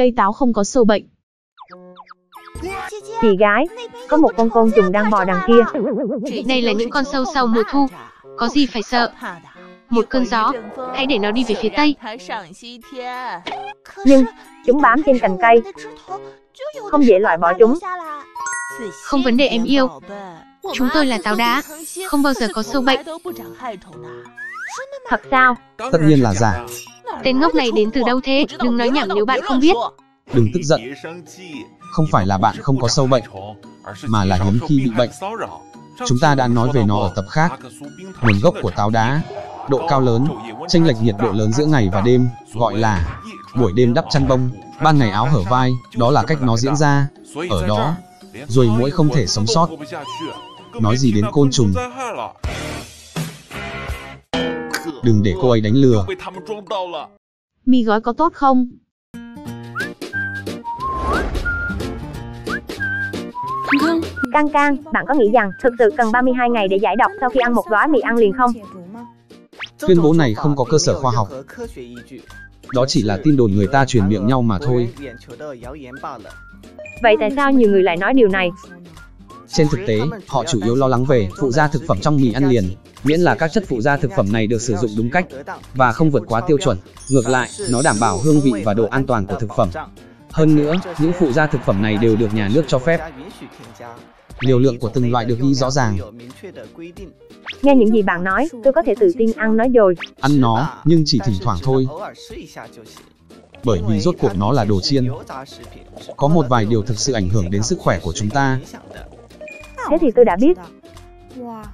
Cây táo không có sâu bệnh. Chị gái, có một con côn trùng đang bò đằng kia. Đây là những con sâu sau mùa thu. Có gì phải sợ? Một cơn gió, hãy để nó đi về phía tây. Nhưng, chúng bám trên cành cây. Không dễ loại bỏ chúng. Không vấn đề em yêu. Chúng tôi là táo đá, không bao giờ có sâu bệnh. Thật sao? Tất nhiên là giả. Tên ngốc này đến từ đâu thế? Đừng nói nhảm nếu bạn không biết. Đừng tức giận. Không phải là bạn không có sâu bệnh, mà là hiếm khi bị bệnh. Chúng ta đã nói về nó ở tập khác. Nguồn gốc của táo đá, độ cao lớn, chênh lệch nhiệt độ lớn giữa ngày và đêm, gọi là buổi đêm đắp chăn bông, ban ngày áo hở vai, đó là cách nó diễn ra. Ở đó, ruồi muỗi không thể sống sót. Nói gì đến côn trùng? Đừng để cô ấy đánh lừa. Mì gói có tốt không? Căng căng, bạn có nghĩ rằng thực sự cần 32 ngày để giải độc sau khi ăn một gói mì ăn liền không? Tuyên bố này không có cơ sở khoa học. Đó chỉ là tin đồn người ta truyền miệng nhau mà thôi. Vậy tại sao nhiều người lại nói điều này? Trên thực tế, họ chủ yếu lo lắng về phụ gia thực phẩm trong mì ăn liền, miễn là các chất phụ gia thực phẩm này được sử dụng đúng cách và không vượt quá tiêu chuẩn. Ngược lại, nó đảm bảo hương vị và độ an toàn của thực phẩm. Hơn nữa, những phụ gia thực phẩm này đều được nhà nước cho phép. Liều lượng của từng loại được ghi rõ ràng. Nghe những gì bạn nói, tôi có thể tự tin ăn nó rồi. Ăn nó, nhưng chỉ thỉnh thoảng thôi. Bởi vì rốt cuộc nó là đồ chiên. Có một vài điều thực sự ảnh hưởng đến sức khỏe của chúng ta. Thế thì tôi đã biết.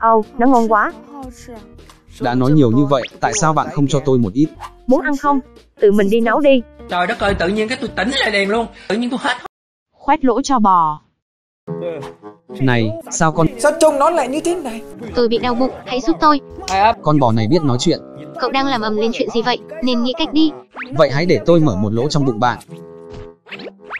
Ồ, oh, nó ngon quá. Đã nói nhiều như vậy, tại sao bạn không cho tôi một ít? Muốn ăn không? Tự mình đi nấu đi. Trời đất ơi, tự nhiên cái tôi tỉnh lại đèn luôn. Tự nhiên tôi hết. Khoét lỗ cho bò. Này, sao con... Sao trông nó lại như thế này? Tôi bị đau bụng, hãy giúp tôi. Con bò này biết nói chuyện. Cậu đang làm ầm lên chuyện gì vậy? Nên nghĩ cách đi. Vậy hãy để tôi mở một lỗ trong bụng bạn.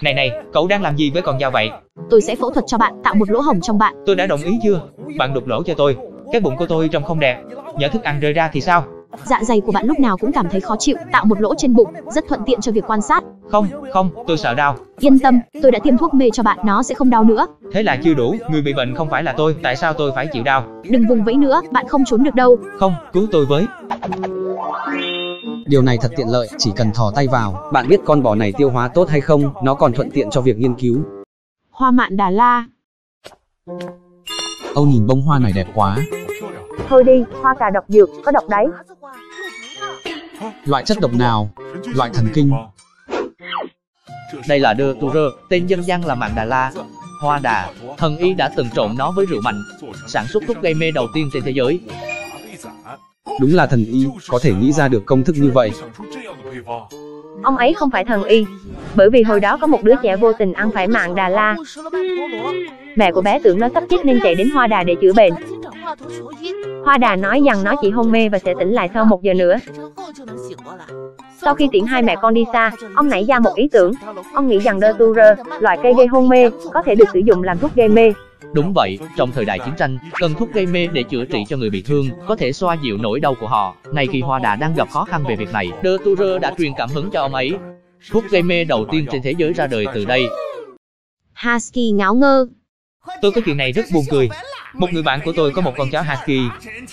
Này này, cậu đang làm gì với con dao vậy? Tôi sẽ phẫu thuật cho bạn, tạo một lỗ hổng trong bạn. Tôi đã đồng ý chưa? Bạn đục lỗ cho tôi. Cái bụng của tôi trông không đẹp. Nhỡ thức ăn rơi ra thì sao? Dạ dày của bạn lúc nào cũng cảm thấy khó chịu, tạo một lỗ trên bụng, rất thuận tiện cho việc quan sát. Không, không, tôi sợ đau. Yên tâm, tôi đã tiêm thuốc mê cho bạn, nó sẽ không đau nữa. Thế là chưa đủ, người bị bệnh không phải là tôi, tại sao tôi phải chịu đau? Đừng vùng vẫy nữa, bạn không trốn được đâu. Không, cứu tôi với. Điều này thật tiện lợi, chỉ cần thò tay vào. Bạn biết con bò này tiêu hóa tốt hay không, nó còn thuận tiện cho việc nghiên cứu. Hoa mạn Đà La. Âu nhìn bông hoa này đẹp quá. Thôi đi, hoa cà độc dược, có độc đấy. Loại chất độc nào? Loại thần kinh. Đây là đưa tu rơ, tên dân gian là mạng Đà La. Hoa đà, thần y đã từng trộn nó với rượu mạnh, sản xuất thuốc gây mê đầu tiên trên thế giới. Đúng là thần y, có thể nghĩ ra được công thức như vậy. Ông ấy không phải thần y, bởi vì hồi đó có một đứa trẻ vô tình ăn phải mạng Đà La. Mẹ của bé tưởng nó sắp chết nên chạy đến Hoa Đà để chữa bệnh. Hoa Đà nói rằng nó chỉ hôn mê và sẽ tỉnh lại sau một giờ nữa. Sau khi tiễn hai mẹ con đi xa, ông nảy ra một ý tưởng. Ông nghĩ rằng Deturer, loại cây gây hôn mê, có thể được sử dụng làm thuốc gây mê. Đúng vậy, trong thời đại chiến tranh, cần thuốc gây mê để chữa trị cho người bị thương, có thể xoa dịu nỗi đau của họ. Nay khi Hoa Đà đang gặp khó khăn về việc này, Deturer đã truyền cảm hứng cho ông ấy. Thuốc gây mê đầu tiên trên thế giới ra đời từ đây. Husky ngáo ngơ. Tôi có chuyện này rất buồn cười. Một người bạn của tôi có một con chó Husky,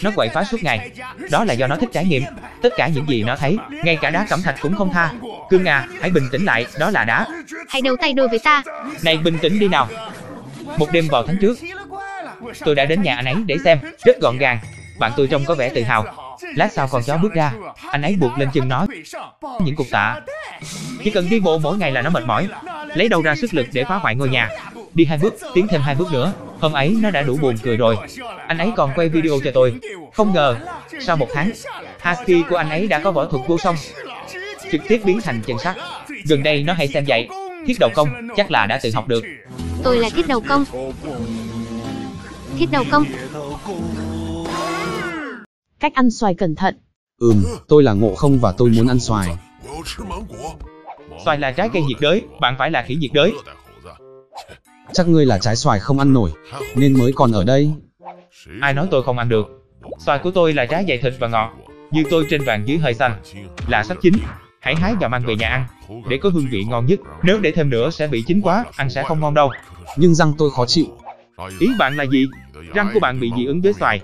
nó quậy phá suốt ngày. Đó là do nó thích trải nghiệm. Tất cả những gì nó thấy, ngay cả đá cẩm thạch cũng không tha. Cương à, hãy bình tĩnh lại, đó là đá. Hãy đấu tay đôi với ta. Này bình tĩnh đi nào. Một đêm vào tháng trước, tôi đã đến nhà anh ấy để xem, rất gọn gàng. Bạn tôi trông có vẻ tự hào. Lát sau con chó bước ra, anh ấy buộc lên chân nó những cục tạ. Chỉ cần đi bộ mỗi ngày là nó mệt mỏi, lấy đâu ra sức lực để phá hoại ngôi nhà. Đi hai bước, tiến thêm hai bước nữa. Hôm ấy nó đã đủ buồn cười rồi. Anh ấy còn quay video cho tôi. Không ngờ, sau một tháng, Husky của anh ấy đã có võ thuật vô song, trực tiếp biến thành chân sắt. Gần đây nó hay xem dạy, thiết đầu công, chắc là đã tự học được. Tôi là thiết đầu công. Thiết đầu công. Cách ăn xoài cẩn thận. Ừm, tôi là ngộ không và tôi muốn ăn xoài. Xoài là trái cây nhiệt đới, bạn phải là khỉ nhiệt đới. Chắc ngươi là trái xoài không ăn nổi, nên mới còn ở đây. Ai nói tôi không ăn được? Xoài của tôi là trái dày thịt và ngọt, như tôi trên vàng dưới hơi xanh, là sắp chín. Hãy hái và mang về nhà ăn, để có hương vị ngon nhất. Nếu để thêm nữa sẽ bị chín quá, ăn sẽ không ngon đâu. Nhưng răng tôi khó chịu. Ý bạn là gì? Răng của bạn bị dị ứng với xoài.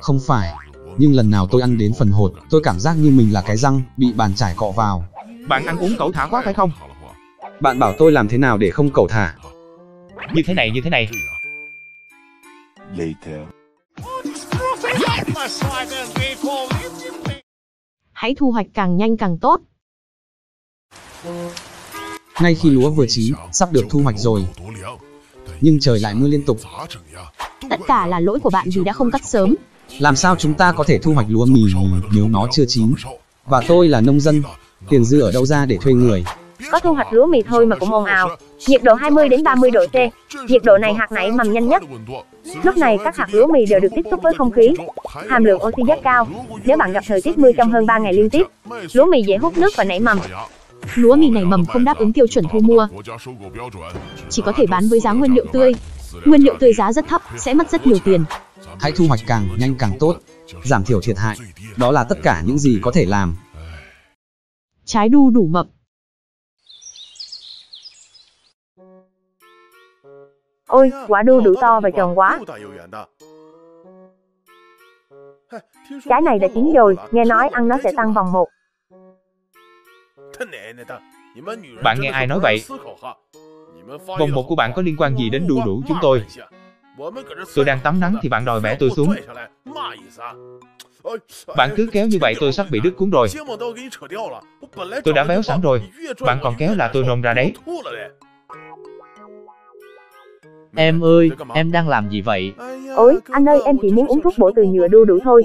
Không phải, nhưng lần nào tôi ăn đến phần hột, tôi cảm giác như mình là cái răng bị bàn chải cọ vào. Bạn ăn uống cẩu thả quá phải không? Bạn bảo tôi làm thế nào để không cẩu thả? Như thế này, như thế này. Hãy thu hoạch càng nhanh càng tốt. Ngay khi lúa vừa chín, sắp được thu hoạch rồi. Nhưng trời lại mưa liên tục. Tất cả là lỗi của bạn vì đã không cắt sớm. Làm sao chúng ta có thể thu hoạch lúa mì nếu nó chưa chín? Và tôi là nông dân, tiền dư ở đâu ra để thuê người? Có thu hoạch lúa mì thôi mà cũng ồn ào. Nhiệt độ 20 đến 30 độ C. Nhiệt độ này hạt nảy mầm nhanh nhất. Lúc này các hạt lúa mì đều được tiếp xúc với không khí. Hàm lượng oxy rất cao. Nếu bạn gặp thời tiết mưa trong hơn 3 ngày liên tiếp, lúa mì dễ hút nước và nảy mầm. Lúa mì nảy mầm không đáp ứng tiêu chuẩn thu mua. Chỉ có thể bán với giá nguyên liệu tươi. Nguyên liệu tươi giá rất thấp, sẽ mất rất nhiều tiền. Hãy thu hoạch càng nhanh càng tốt, giảm thiểu thiệt hại. Đó là tất cả những gì có thể làm. Trái đu đủ mập. Ôi, quả đu đủ to và tròn quá. Trái này đã chín rồi, nghe nói ăn nó sẽ tăng vòng một. Bạn nghe ai nói vậy? Vòng một của bạn có liên quan gì đến đu đủ chúng tôi? Tôi đang tắm nắng thì bạn đòi bẻ tôi xuống. Bạn cứ kéo như vậy tôi sắp bị đứt cuốn rồi. Tôi đã béo sẵn rồi. Bạn còn kéo là tôi nôn ra đấy. Em ơi, em đang làm gì vậy? Ôi, anh ơi, em chỉ muốn uống thuốc bổ từ nhựa đu đủ thôi.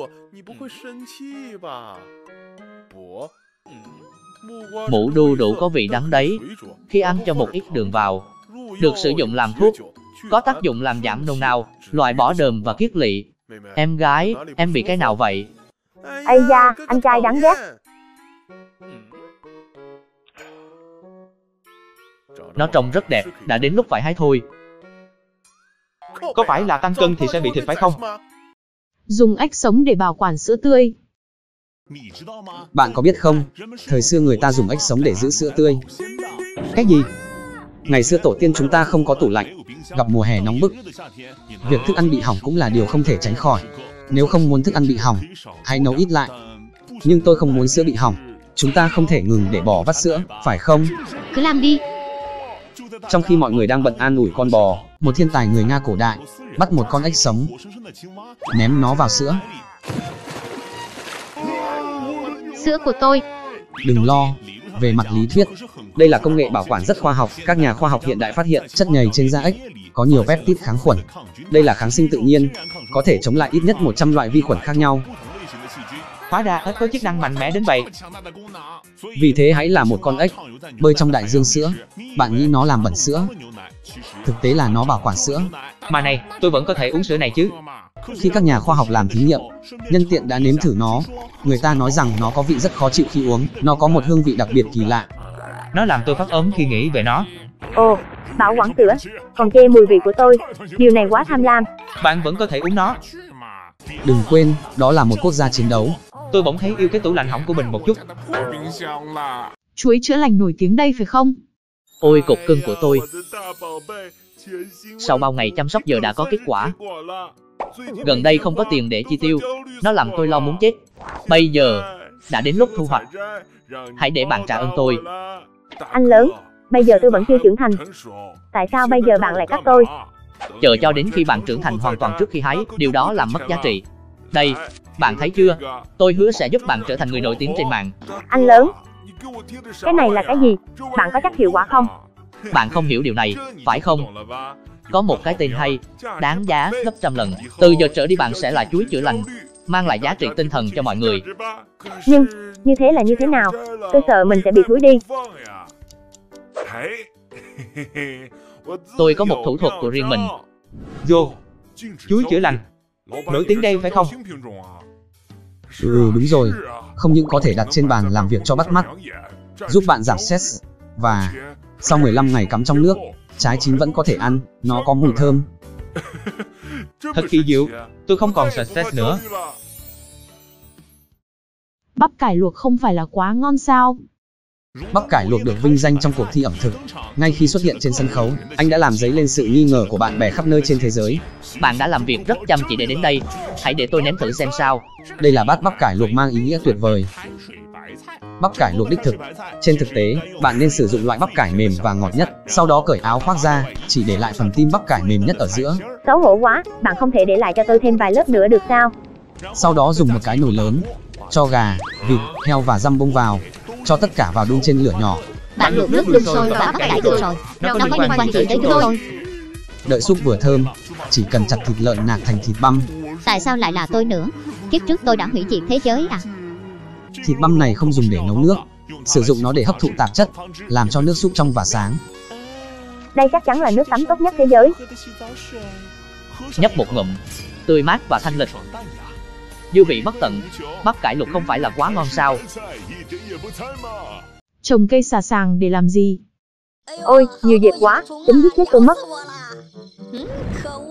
Mũ đu đủ có vị đắng đấy. Khi ăn cho một ít đường vào, được sử dụng làm thuốc, có tác dụng làm giảm nôn nao, loại bỏ đờm và kiết lỵ. Em gái, em bị cái nào vậy? Ây da, anh trai đáng ghét. Nó trông rất đẹp, đã đến lúc phải hái thôi. Có phải là tăng cân thì sẽ bị thịt phải không? Dùng ếch sống để bảo quản sữa tươi. Bạn có biết không, thời xưa người ta dùng ếch sống để giữ sữa tươi. Cái gì? Ngày xưa tổ tiên chúng ta không có tủ lạnh, gặp mùa hè nóng bức. Việc thức ăn bị hỏng cũng là điều không thể tránh khỏi. Nếu không muốn thức ăn bị hỏng, hãy nấu ít lại. Nhưng tôi không muốn sữa bị hỏng. Chúng ta không thể ngừng để bò vắt sữa, phải không? Cứ làm đi. Trong khi mọi người đang bận an ủi con bò, một thiên tài người Nga cổ đại bắt một con ếch sống, ném nó vào sữa. Sữa của tôi. Đừng lo, về mặt lý thuyết, đây là công nghệ bảo quản rất khoa học. Các nhà khoa học hiện đại phát hiện chất nhầy trên da ếch có nhiều peptide kháng khuẩn. Đây là kháng sinh tự nhiên, có thể chống lại ít nhất 100 loại vi khuẩn khác nhau. Hóa ra ếch có chức năng mạnh mẽ đến vậy. Vì thế hãy là một con ếch bơi trong đại dương sữa. Bạn nghĩ nó làm bẩn sữa? Thực tế là nó bảo quản sữa. Mà này, tôi vẫn có thể uống sữa này chứ. Khi các nhà khoa học làm thí nghiệm, nhân tiện đã nếm thử nó. Người ta nói rằng nó có vị rất khó chịu khi uống, nó có một hương vị đặc biệt kỳ lạ. Nó làm tôi phát ốm khi nghĩ về nó. Ồ, bảo quản sữa, còn chê mùi vị của tôi. Điều này quá tham lam. Bạn vẫn có thể uống nó. Đừng quên, đó là một quốc gia chiến đấu. Tôi bỗng thấy yêu cái tủ lạnh hỏng của mình một chút. Chuối chữa lành nổi tiếng đây phải không? Ôi cục cưng của tôi. Sau bao ngày chăm sóc giờ đã có kết quả. Gần đây không có tiền để chi tiêu. Nó làm tôi lo muốn chết. Bây giờ, đã đến lúc thu hoạch. Hãy để bạn trả ơn tôi. Anh lớn, bây giờ tôi vẫn chưa trưởng thành. Tại sao bây giờ bạn lại cắt tôi? Chờ cho đến khi bạn trưởng thành hoàn toàn trước khi hái, điều đó làm mất giá trị. Đây, bạn thấy chưa? Tôi hứa sẽ giúp bạn trở thành người nổi tiếng trên mạng. Anh lớn, cái này là cái gì? Bạn có chắc hiệu quả không? Bạn không hiểu điều này, phải không? Có một cái tên hay, đáng giá gấp trăm lần. Từ giờ trở đi bạn sẽ là chuối chữa lành, mang lại giá trị tinh thần cho mọi người. Nhưng, như thế là như thế nào? Tôi sợ mình sẽ bị thúi đi. Tôi có một thủ thuật của riêng mình. Vô, chuối chữa lành. Nổi tiếng đây phải không? Ừ đúng rồi, không những có thể đặt trên bàn làm việc cho bắt mắt, giúp bạn giảm stress và sau 15 ngày cắm trong nước, trái chín vẫn có thể ăn, nó có mùi thơm. Thật kỳ diệu, tôi không còn sợ stress nữa. Bắp cải luộc không phải là quá ngon sao? Bắp cải luộc được vinh danh trong cuộc thi ẩm thực. Ngay khi xuất hiện trên sân khấu, anh đã làm dấy lên sự nghi ngờ của bạn bè khắp nơi trên thế giới. Bạn đã làm việc rất chăm chỉ để đến đây. Hãy để tôi nếm thử xem sao. Đây là bát bắp cải luộc mang ý nghĩa tuyệt vời. Bắp cải luộc đích thực. Trên thực tế, bạn nên sử dụng loại bắp cải mềm và ngọt nhất, sau đó cởi áo khoác ra, chỉ để lại phần tim bắp cải mềm nhất ở giữa. Xấu hổ quá, bạn không thể để lại cho tôi thêm vài lớp nữa được sao? Sau đó dùng một cái nồi lớn, cho gà, vịt, heo và răm bông vào, cho tất cả vào đun trên lửa nhỏ. Bạn luộc nước đun sôi và bắp cải được rồi. Nó có liên quan gì tới chúng tôi? Đợi súp vừa thơm, chỉ cần chặt thịt lợn nạc thành thịt băm. Tại sao lại là tôi nữa? Kiếp trước tôi đã hủy diệt thế giới à? Thịt băm này không dùng để nấu nước, sử dụng nó để hấp thụ tạp chất, làm cho nước súp trong và sáng. Đây chắc chắn là nước tắm tốt nhất thế giới. Nhấp một ngụm, tươi mát và thanh lịch. Dư vị bất tận, bắp cải luộc không phải là quá ngon sao? Trồng cây xà sàng để làm gì? Ôi, nhiều dẹp quá, tính giết chết tôi mất.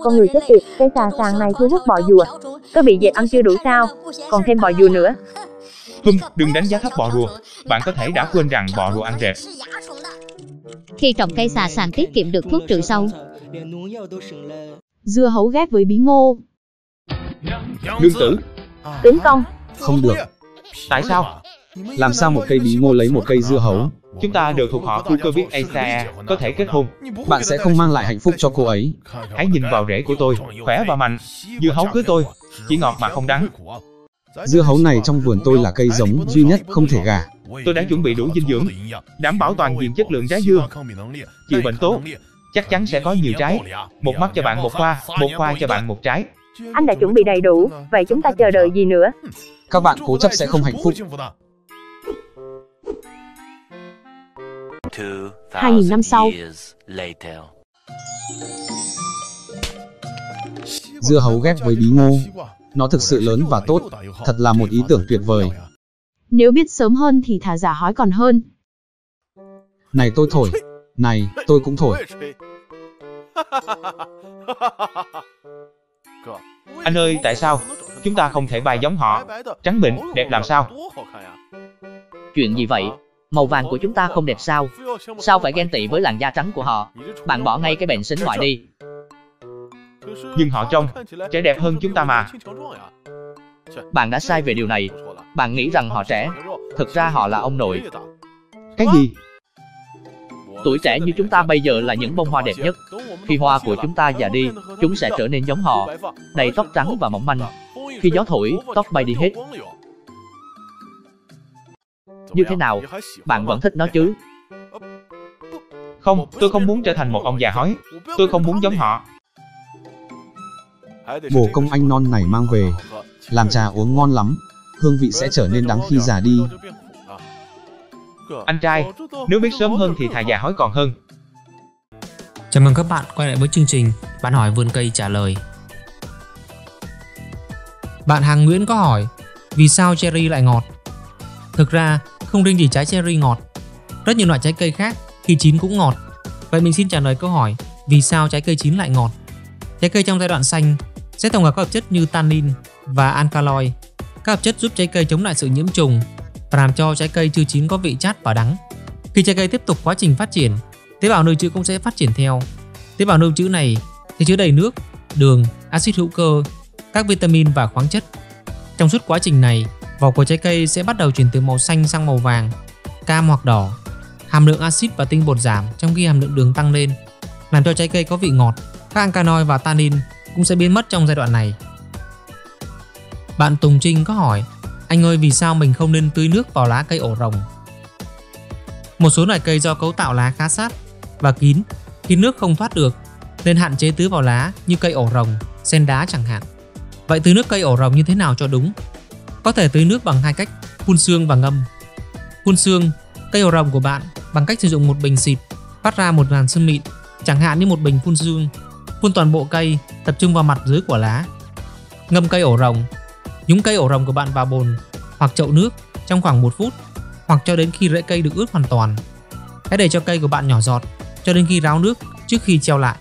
Con người chết tiệt, cây xà sàng này thu hút bọ rùa. Có bị dẹp ăn chưa đủ sao? Còn thêm bọ rùa nữa. Hưng, đừng đánh giá thấp bọ rùa. Bạn có thể đã quên rằng bọ rùa ăn rệp. Khi trồng cây xà sàng tiết kiệm được thuốc trừ sâu. Dưa hấu ghép với bí ngô. Nương tử, Tướng công, Không được, tại sao? làm sao một cây bí ngô lấy một cây dưa hấu? Chúng ta đều thuộc họ Kukovic Asae, có thể kết hôn. Bạn sẽ không mang lại hạnh phúc cho cô ấy. Hãy nhìn vào rễ của tôi, khỏe và mạnh. Dưa hấu cưới tôi, chỉ ngọt mà không đắng. Dưa hấu này trong vườn tôi là cây giống duy nhất không thể gà. Tôi đã chuẩn bị đủ dinh dưỡng, đảm bảo toàn diện chất lượng trái dưa, chịu bệnh tốt. Chắc chắn sẽ có nhiều trái. Một mắt cho bạn một khoa, một khoa cho bạn một trái. anh đã chuẩn bị đầy đủ, vậy chúng ta chờ đợi gì nữa? Các bạn cố chấp sẽ không hạnh phúc. 2.000 năm sau. Dưa hấu ghép với bí ngô. Nó thực sự lớn và tốt, thật là một ý tưởng tuyệt vời. Nếu biết sớm hơn thì thả giả hói còn hơn. Này tôi thổi, này tôi cũng thổi. Anh ơi, tại sao? Chúng ta không thể bài giống họ. Trắng mịn, đẹp làm sao? Chuyện gì vậy? Màu vàng của chúng ta không đẹp sao? Sao phải ghen tị với làn da trắng của họ? Bạn bỏ ngay cái bệnh xính ngoại đi. Nhưng họ trông, trẻ đẹp hơn chúng ta mà. Bạn đã sai về điều này. Bạn nghĩ rằng họ trẻ. Thực ra họ là ông nội. Cái gì? Tuổi trẻ như chúng ta bây giờ là những bông hoa đẹp nhất. Khi hoa của chúng ta già đi, chúng sẽ trở nên giống họ, đầy tóc trắng và mỏng manh. Khi gió thổi, tóc bay đi hết. Như thế nào? Bạn vẫn thích nó chứ? Không, tôi không muốn trở thành một ông già hói. Tôi không muốn giống họ. Bồ công anh non này mang về, làm trà uống ngon lắm, hương vị sẽ trở nên đắng khi già đi. Anh trai, nếu biết sớm hơn thì thà già hói còn hơn. Chào mừng các bạn quay lại với chương trình Bạn hỏi vườn cây trả lời. Bạn Hàng Nguyễn có hỏi Vì sao cherry lại ngọt? Thực ra, không riêng chỉ trái cherry ngọt Rất nhiều loại trái cây khác khi chín cũng ngọt Vậy mình xin trả lời câu hỏi Vì sao trái cây chín lại ngọt? Trái cây trong giai đoạn xanh sẽ tổng hợp các hợp chất như tannin và alkaloid. Các hợp chất giúp trái cây chống lại sự nhiễm trùng và làm cho trái cây chưa chín có vị chát và đắng. Khi trái cây tiếp tục quá trình phát triển, tế bào lưu trữ cũng sẽ phát triển theo. Tế bào lưu trữ này sẽ chứa đầy nước, đường, axit hữu cơ, các vitamin và khoáng chất. Trong suốt quá trình này, vỏ của trái cây sẽ bắt đầu chuyển từ màu xanh sang màu vàng, cam hoặc đỏ. Hàm lượng axit và tinh bột giảm trong khi hàm lượng đường tăng lên, làm cho trái cây có vị ngọt. Các alkaloid và tannin cũng sẽ biến mất trong giai đoạn này. Bạn Tùng Trinh có hỏi, anh ơi vì sao mình không nên tưới nước vào lá cây ổ rồng? Một số loại cây do cấu tạo lá khá sát và kín, khi nước không thoát được nên hạn chế tưới vào lá như cây ổ rồng, sen đá chẳng hạn. Vậy tưới nước cây ổ rồng như thế nào cho đúng? Có thể tưới nước bằng hai cách, phun sương và ngâm. Phun sương, cây ổ rồng của bạn bằng cách sử dụng một bình xịt phát ra một làn sương mịn, chẳng hạn như một bình phun sương. Phun toàn bộ cây, tập trung vào mặt dưới của lá. Ngâm cây ổ rồng, nhúng cây ổ rồng của bạn vào bồn hoặc chậu nước trong khoảng 1 phút hoặc cho đến khi rễ cây được ướt hoàn toàn. Hãy để cho cây của bạn nhỏ giọt cho đến khi ráo nước trước khi treo lại.